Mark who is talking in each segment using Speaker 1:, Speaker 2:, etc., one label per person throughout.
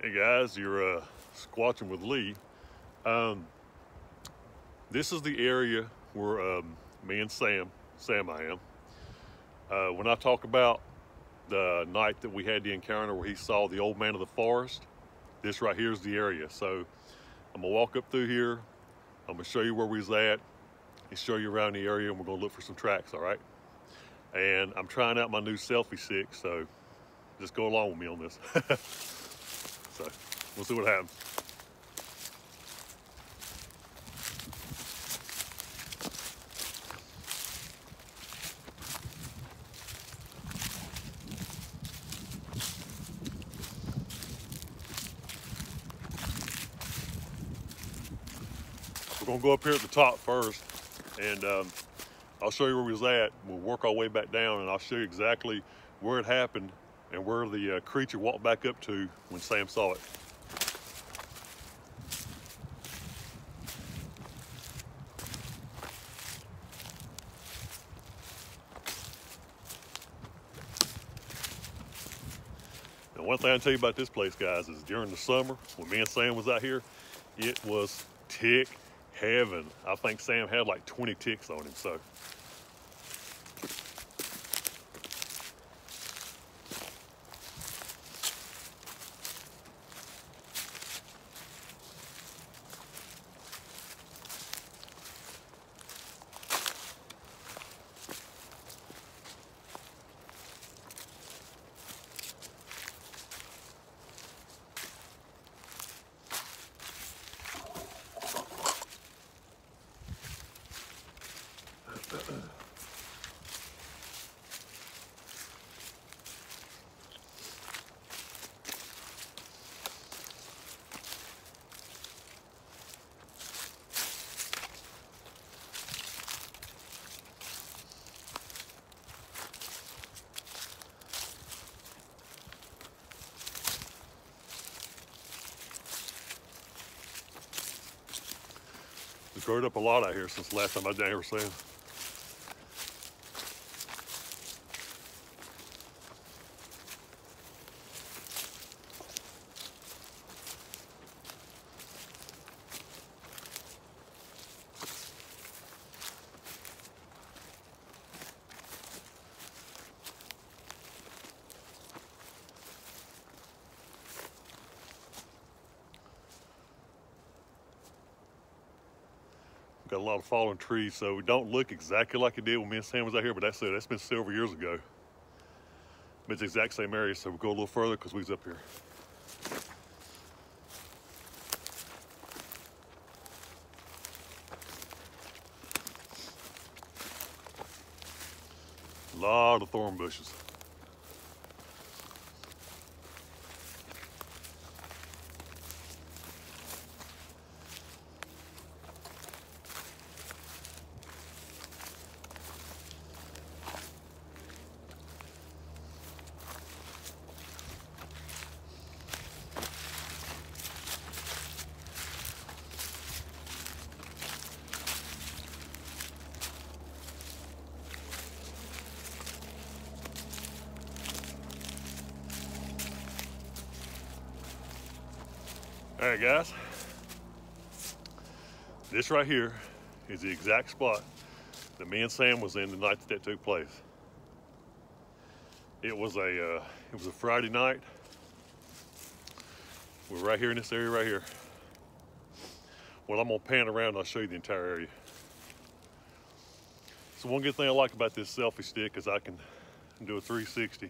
Speaker 1: Hey guys, you're uh, squatching with Lee. Um, this is the area where um, me and Sam, Sam I am, uh, when I talk about the night that we had the encounter where he saw the old man of the forest, this right here is the area. So I'm gonna walk up through here, I'm gonna show you where we was at, and show you around the area, and we're gonna look for some tracks, all right? And I'm trying out my new selfie stick, so just go along with me on this. So we'll see what happens. We're gonna go up here at the top first and um, I'll show you where we was at. We'll work our way back down and I'll show you exactly where it happened and where the uh, creature walked back up to when Sam saw it. Now, one thing I tell you about this place, guys, is during the summer, when me and Sam was out here, it was tick heaven. I think Sam had like 20 ticks on him, so growed up a lot out here since the last time I was down here with Got a lot of fallen trees, so it don't look exactly like it did when me and Sam was out here, but that's it. That's been several years ago. But it's the exact same area, so we'll go a little further because we was up here. A lot of thorn bushes. All right, guys. This right here is the exact spot that me and Sam was in the night that that took place. It was a uh, it was a Friday night. We're right here in this area right here. Well, I'm gonna pan around and I'll show you the entire area. So one good thing I like about this selfie stick is I can do a 360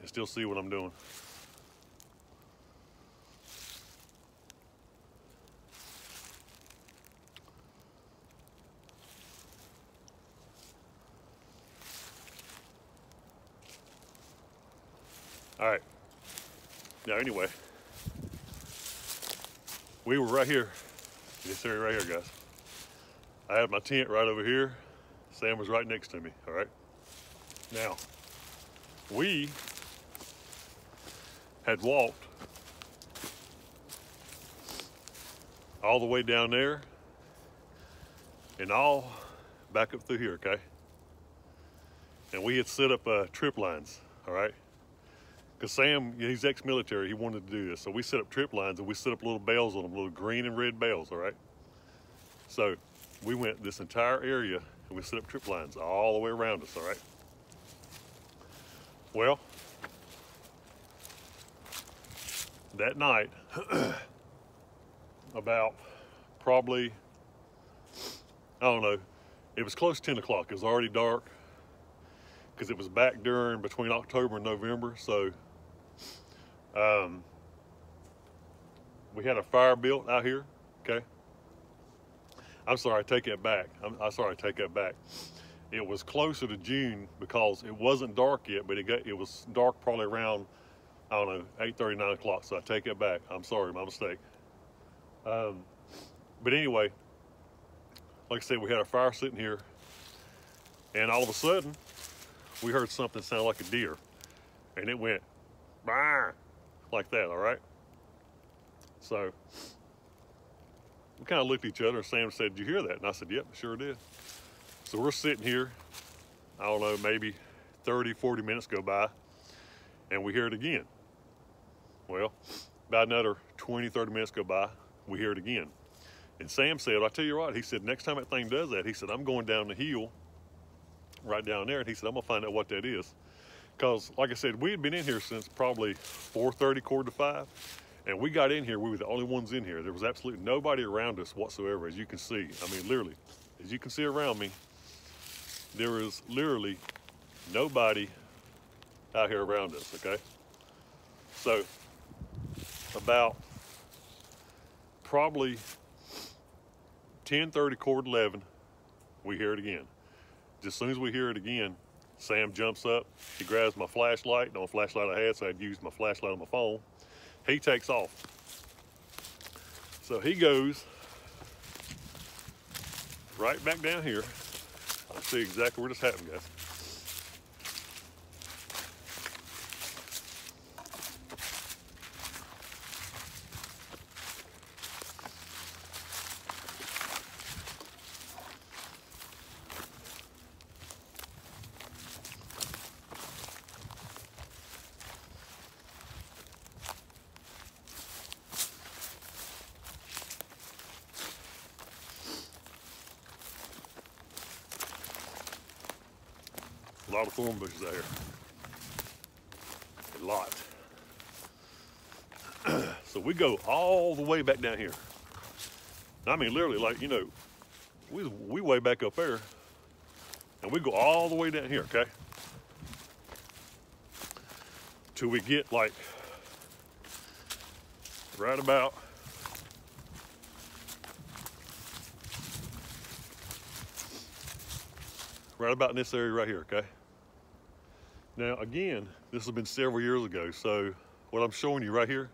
Speaker 1: and still see what I'm doing. All right. Now, anyway, we were right here, this area right here, guys. I had my tent right over here. Sam was right next to me, all right? Now, we had walked all the way down there and all back up through here, okay? And we had set up uh, trip lines, all right? Because Sam, he's ex-military, he wanted to do this. So we set up trip lines and we set up little bells on them, little green and red bells, all right? So we went this entire area and we set up trip lines all the way around us, all right? Well, that night, about probably, I don't know, it was close to 10 o'clock. It was already dark because it was back during between October and November. So um, we had a fire built out here. Okay. I'm sorry, I take that back. I'm, I'm sorry, I take that back. It was closer to June because it wasn't dark yet, but it got it was dark probably around I don't know 8:30, 9 o'clock. So I take it back. I'm sorry, my mistake. Um, but anyway, like I said, we had a fire sitting here, and all of a sudden, we heard something sound like a deer, and it went, bah, like that. All right. So we kind of looked at each other, and Sam said, "Did you hear that?" And I said, "Yep, sure did." So we're sitting here. I don't know, maybe 30, 40 minutes go by, and we hear it again. Well, about another 20, 30 minutes go by, we hear it again. And Sam said, I tell you what, he said, next time that thing does that, he said, I'm going down the hill right down there. And he said, I'm gonna find out what that is. Cause like I said, we had been in here since probably 4.30, quarter to five. And we got in here, we were the only ones in here. There was absolutely nobody around us whatsoever, as you can see. I mean, literally, as you can see around me, there is literally nobody out here around us, okay? So, about probably 10:30, quarter 11, we hear it again. Just as soon as we hear it again, Sam jumps up. He grabs my flashlight, no flashlight I had, so I'd use my flashlight on my phone. He takes off. So he goes right back down here. I'll see exactly where this happened, guys. A lot of thorn bushes out here. A lot. so we go all the way back down here. I mean, literally, like, you know, we, we way back up there, and we go all the way down here, okay? Till we get, like, right about right about in this area right here, okay? Now, again, this has been several years ago, so what I'm showing you right here,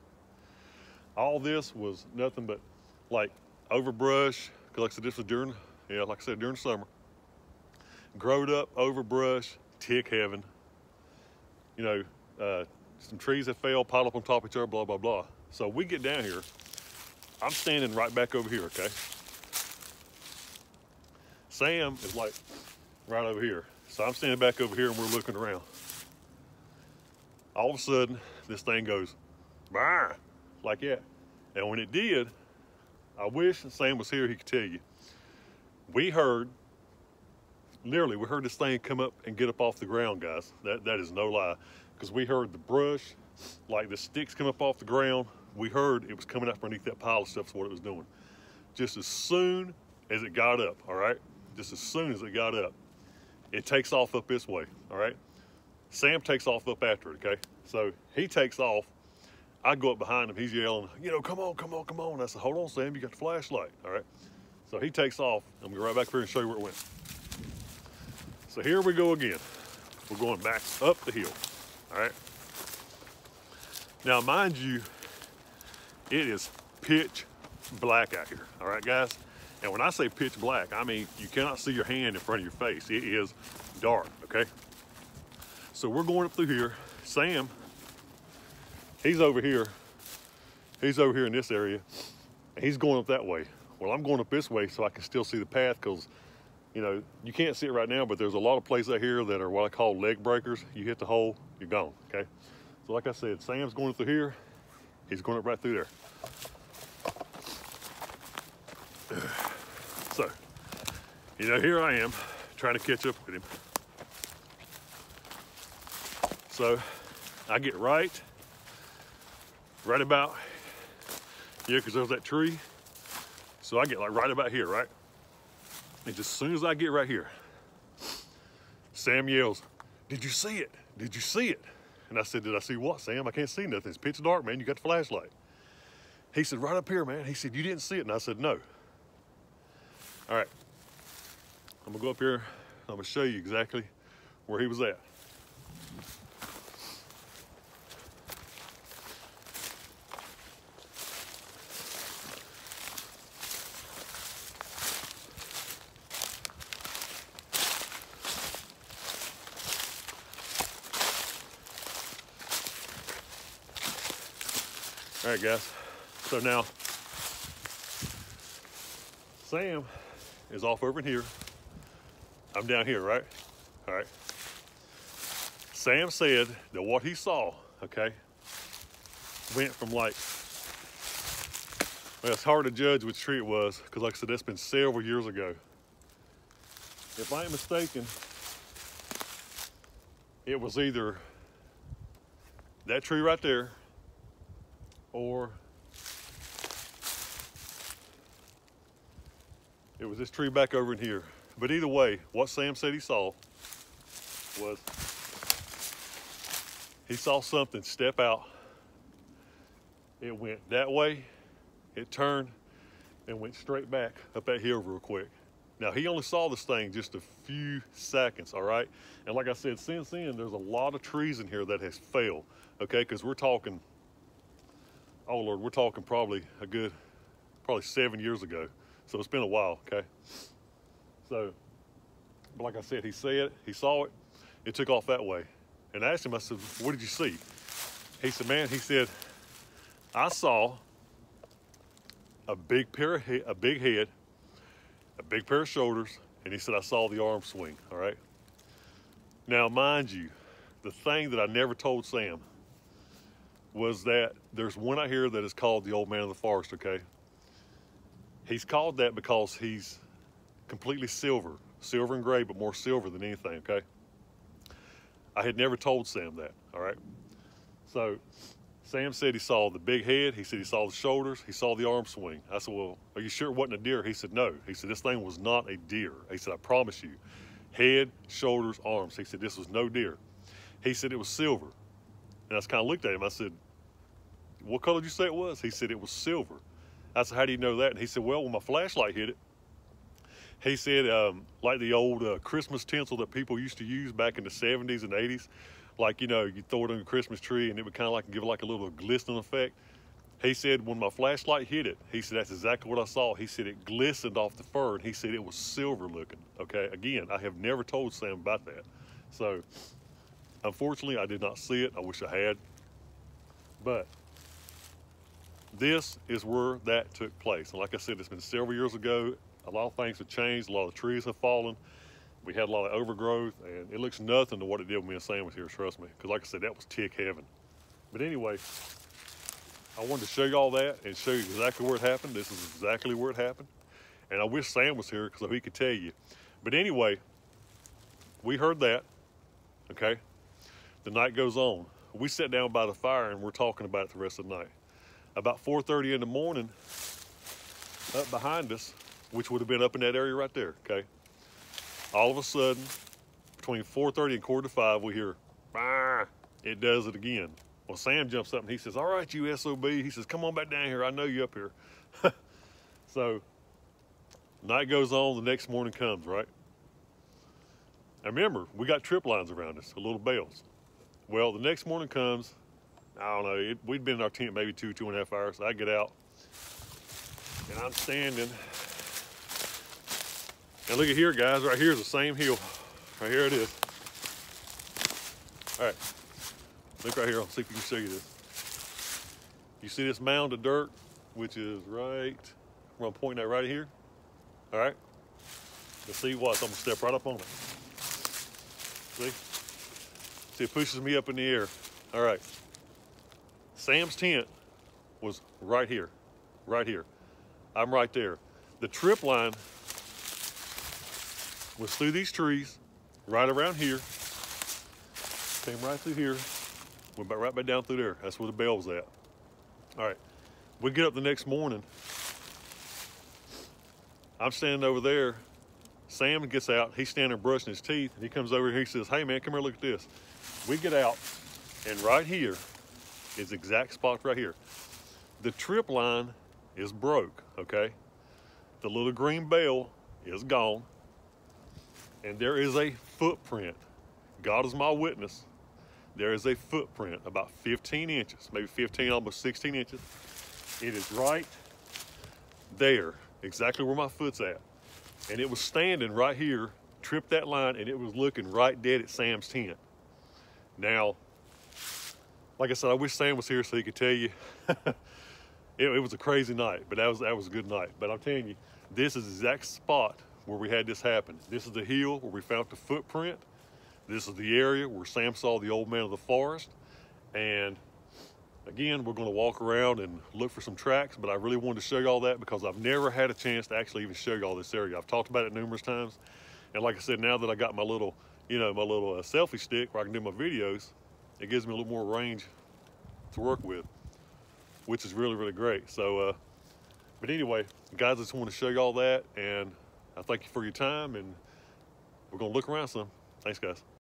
Speaker 1: all this was nothing but like overbrush, because like I said, this was during, yeah, like I said, during summer. Growed up overbrush, tick heaven. You know, uh, some trees that fell, piled up on top of each other, blah, blah, blah. So we get down here, I'm standing right back over here, okay? Sam is like right over here. So I'm standing back over here and we're looking around all of a sudden, this thing goes, bah, like that. And when it did, I wish Sam was here, he could tell you. We heard, literally, we heard this thing come up and get up off the ground, guys. That, that is no lie. Because we heard the brush, like the sticks come up off the ground. We heard it was coming up underneath that pile of stuff, is what it was doing. Just as soon as it got up, all right? Just as soon as it got up, it takes off up this way, all right? Sam takes off up after it, okay? So he takes off. I go up behind him. He's yelling, you know, come on, come on, come on. I said, hold on, Sam, you got the flashlight, all right? So he takes off. I'm to go right back here and show you where it went. So here we go again. We're going back up the hill, all right? Now, mind you, it is pitch black out here, all right, guys? And when I say pitch black, I mean you cannot see your hand in front of your face. It is dark, okay? So we're going up through here. Sam, he's over here. He's over here in this area. he's going up that way. Well, I'm going up this way so I can still see the path because, you know, you can't see it right now, but there's a lot of places out here that are what I call leg breakers. You hit the hole, you're gone, okay? So like I said, Sam's going through here. He's going up right through there. So, you know, here I am trying to catch up with him. So I get right, right about, yeah, because there's that tree. So I get like right about here, right? And just as soon as I get right here, Sam yells, Did you see it? Did you see it? And I said, Did I see what, Sam? I can't see nothing. It's pitch dark, man. You got the flashlight. He said, Right up here, man. He said, You didn't see it. And I said, No. All right. I'm to go up here. I'm to show you exactly where he was at. All right, guys. So now, Sam is off over here. I'm down here, right? All right. Sam said that what he saw, okay, went from like, well, it's hard to judge which tree it was because, like I said, that's been several years ago. If I am mistaken, it was either that tree right there or it was this tree back over in here. But either way, what Sam said he saw was he saw something step out. It went that way, it turned, and went straight back up that hill real quick. Now he only saw this thing just a few seconds, all right? And like I said, since then, there's a lot of trees in here that has failed, okay? Because we're talking oh Lord, we're talking probably a good, probably seven years ago. So it's been a while, okay? So, but like I said, he said, he saw it, it took off that way. And I asked him, I said, what did you see? He said, man, he said, I saw a big pair of a big head, a big pair of shoulders, and he said, I saw the arm swing, all right? Now, mind you, the thing that I never told Sam was that there's one out here that is called the old man of the forest, okay? He's called that because he's completely silver, silver and gray, but more silver than anything, okay? I had never told Sam that, all right? So Sam said he saw the big head. He said he saw the shoulders. He saw the arm swing. I said, well, are you sure it wasn't a deer? He said, no. He said, this thing was not a deer. He said, I promise you. Head, shoulders, arms. He said, this was no deer. He said it was silver. And I just kind of looked at him. I said, what color did you say it was? He said it was silver. I said, how do you know that? And he said, well, when my flashlight hit it, he said, um, like the old uh, Christmas tinsel that people used to use back in the 70s and 80s, like, you know, you throw it on a Christmas tree and it would kind of like give like a little glistening effect. He said, when my flashlight hit it, he said, that's exactly what I saw. He said, it glistened off the fur and he said it was silver looking. Okay, again, I have never told Sam about that. So, unfortunately, I did not see it. I wish I had. But this is where that took place. And like I said, it's been several years ago. A lot of things have changed. A lot of trees have fallen. We had a lot of overgrowth, and it looks nothing to what it did when me and Sam was here, trust me. Because like I said, that was tick heaven. But anyway, I wanted to show you all that and show you exactly where it happened. This is exactly where it happened. And I wish Sam was here so he could tell you. But anyway, we heard that, okay? The night goes on. We sat down by the fire and we're talking about it the rest of the night about 4.30 in the morning up behind us, which would have been up in that area right there, okay? All of a sudden, between 4.30 and quarter to five, we hear, bah, it does it again. Well, Sam jumps up and he says, all right, you SOB. He says, come on back down here. I know you up here. so night goes on, the next morning comes, right? And remember, we got trip lines around us, a little bells. Well, the next morning comes, I don't know, it, we'd been in our tent maybe two, two and a half hours. I get out and I'm standing. And look at here, guys, right here is the same hill. Right here it is. All right, look right here, I'll see if you can show you this. You see this mound of dirt, which is right, I'm pointing at right here? All right, let's see what, I'm gonna step right up on it. See? See, it pushes me up in the air. All right, Sam's tent was right here, right here. I'm right there. The trip line was through these trees, right around here, came right through here, went back right back down through there. That's where the bell was at. All right, we get up the next morning. I'm standing over there. Sam gets out. He's standing brushing his teeth. He comes over here. He says, "Hey man, come here. Look at this." We get out, and right here is exact spot right here. The trip line is broke. Okay, the little green bell is gone, and there is a footprint. God is my witness. There is a footprint about 15 inches, maybe 15, almost 16 inches. It is right there, exactly where my foot's at. And it was standing right here, tripped that line, and it was looking right dead at Sam's tent. Now, like I said, I wish Sam was here so he could tell you. it, it, was a crazy night, but that was that was a good night. But I'm telling you, this is the exact spot where we had this happen. This is the hill where we found the footprint. This is the area where Sam saw the old man of the forest. And again, we're going to walk around and look for some tracks, but I really wanted to show you all that because I've never had a chance to actually even show you all this area. I've talked about it numerous times. And like I said, now that I got my little, you know, my little uh, selfie stick where I can do my videos, it gives me a little more range to work with, which is really, really great. So, uh, but anyway, guys, I just want to show you all that. And I thank you for your time. And we're going to look around some. Thanks, guys.